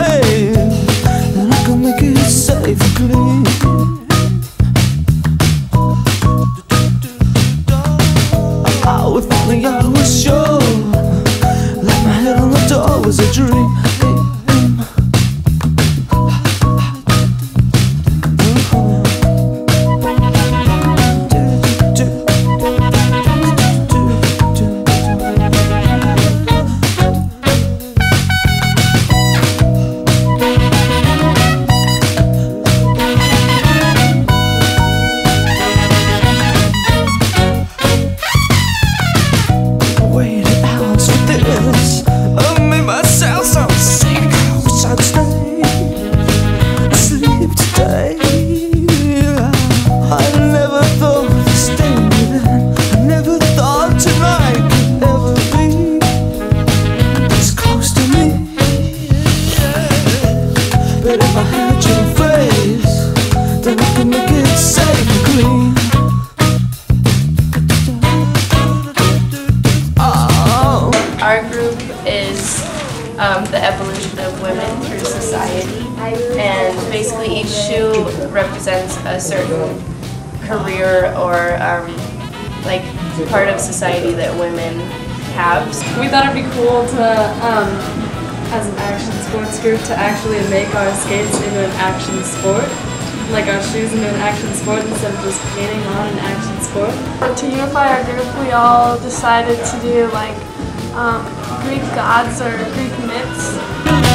had this I made myself so sick I I'd stay Sleep today. I never thought staying. Then I never thought tonight could ever be This close to me. But if I had your face Then I could make it safe and clean um, the evolution of women through society, and basically each shoe represents a certain career or um, like part of society that women have. We thought it'd be cool to, um, as an action sports group, to actually make our skates into an action sport. Like our shoes into an action sport instead of just painting on an action sport. To unify our group, we all decided to do like um, Greek gods or Greek myths.